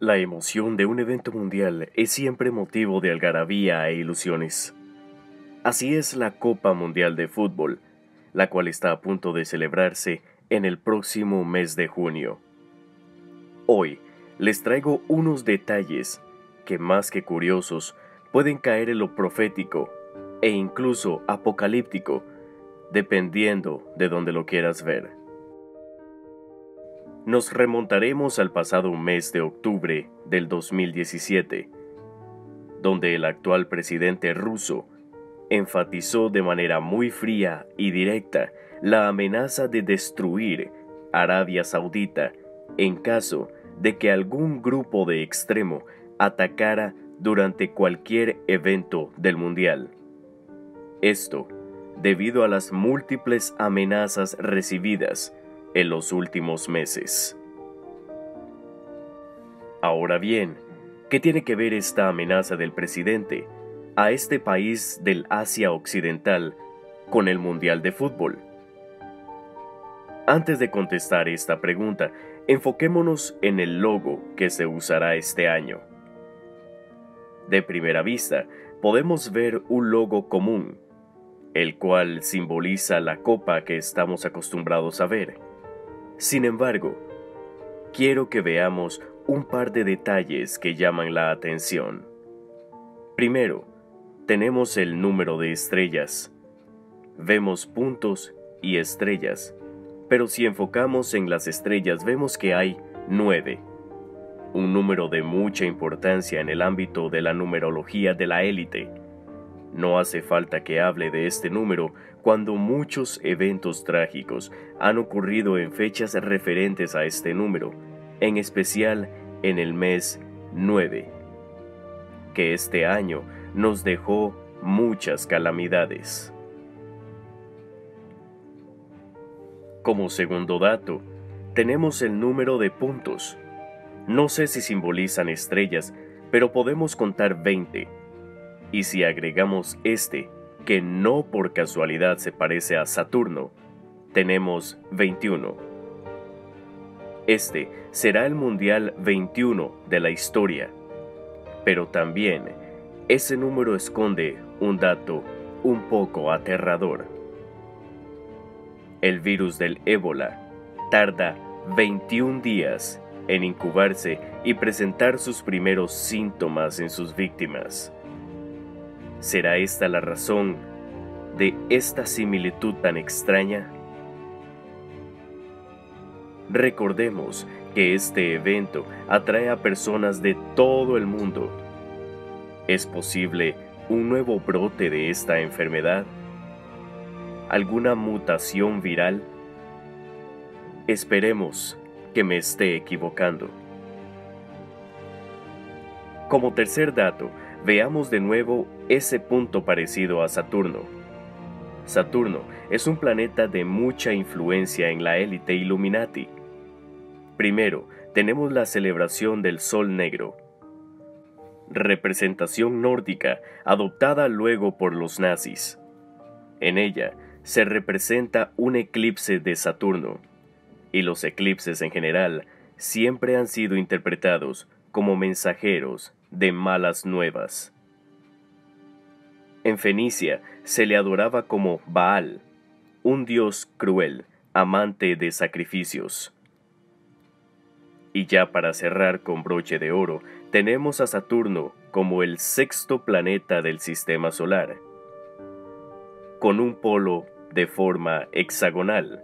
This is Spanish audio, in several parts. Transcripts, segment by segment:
La emoción de un evento mundial es siempre motivo de algarabía e ilusiones. Así es la Copa Mundial de Fútbol, la cual está a punto de celebrarse en el próximo mes de junio. Hoy les traigo unos detalles que más que curiosos pueden caer en lo profético e incluso apocalíptico, dependiendo de donde lo quieras ver nos remontaremos al pasado mes de octubre del 2017, donde el actual presidente ruso enfatizó de manera muy fría y directa la amenaza de destruir Arabia Saudita en caso de que algún grupo de extremo atacara durante cualquier evento del Mundial. Esto debido a las múltiples amenazas recibidas en los últimos meses. Ahora bien, ¿qué tiene que ver esta amenaza del presidente a este país del Asia Occidental con el Mundial de Fútbol? Antes de contestar esta pregunta, enfoquémonos en el logo que se usará este año. De primera vista, podemos ver un logo común, el cual simboliza la copa que estamos acostumbrados a ver. Sin embargo, quiero que veamos un par de detalles que llaman la atención. Primero, tenemos el número de estrellas. Vemos puntos y estrellas, pero si enfocamos en las estrellas vemos que hay nueve, un número de mucha importancia en el ámbito de la numerología de la élite. No hace falta que hable de este número cuando muchos eventos trágicos han ocurrido en fechas referentes a este número, en especial en el mes 9, que este año nos dejó muchas calamidades. Como segundo dato, tenemos el número de puntos. No sé si simbolizan estrellas, pero podemos contar 20. Y si agregamos este, que no por casualidad se parece a Saturno, tenemos 21. Este será el Mundial 21 de la historia, pero también ese número esconde un dato un poco aterrador. El virus del ébola tarda 21 días en incubarse y presentar sus primeros síntomas en sus víctimas. ¿Será esta la razón de esta similitud tan extraña? Recordemos que este evento atrae a personas de todo el mundo. ¿Es posible un nuevo brote de esta enfermedad? ¿Alguna mutación viral? Esperemos que me esté equivocando. Como tercer dato, veamos de nuevo ese punto parecido a Saturno. Saturno es un planeta de mucha influencia en la élite Illuminati. Primero, tenemos la celebración del Sol Negro, representación nórdica adoptada luego por los nazis. En ella se representa un eclipse de Saturno, y los eclipses en general siempre han sido interpretados como mensajeros de malas nuevas. En Fenicia se le adoraba como Baal, un dios cruel, amante de sacrificios. Y ya para cerrar con broche de oro, tenemos a Saturno como el sexto planeta del sistema solar, con un polo de forma hexagonal.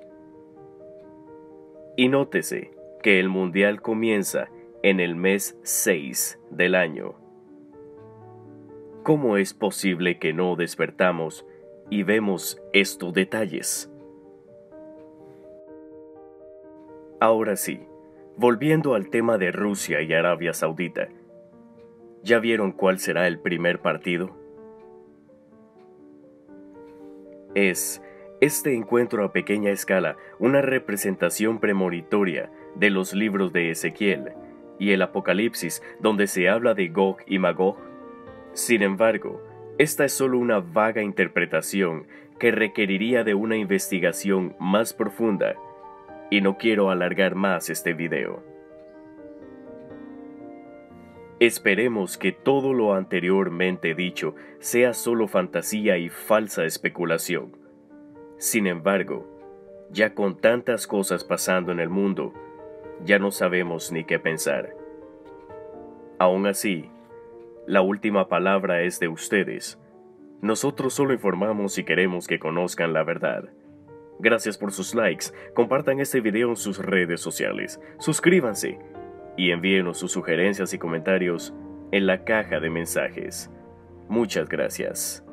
Y nótese que el mundial comienza en el mes 6 del año. ¿Cómo es posible que no despertamos y vemos estos detalles? Ahora sí, volviendo al tema de Rusia y Arabia Saudita, ¿ya vieron cuál será el primer partido? Es este encuentro a pequeña escala una representación premonitoria de los libros de Ezequiel y el Apocalipsis donde se habla de Gog y Magog sin embargo, esta es solo una vaga interpretación que requeriría de una investigación más profunda, y no quiero alargar más este video. Esperemos que todo lo anteriormente dicho sea solo fantasía y falsa especulación. Sin embargo, ya con tantas cosas pasando en el mundo, ya no sabemos ni qué pensar. Aún así, la última palabra es de ustedes. Nosotros solo informamos y queremos que conozcan la verdad. Gracias por sus likes, compartan este video en sus redes sociales, suscríbanse y envíenos sus sugerencias y comentarios en la caja de mensajes. Muchas gracias.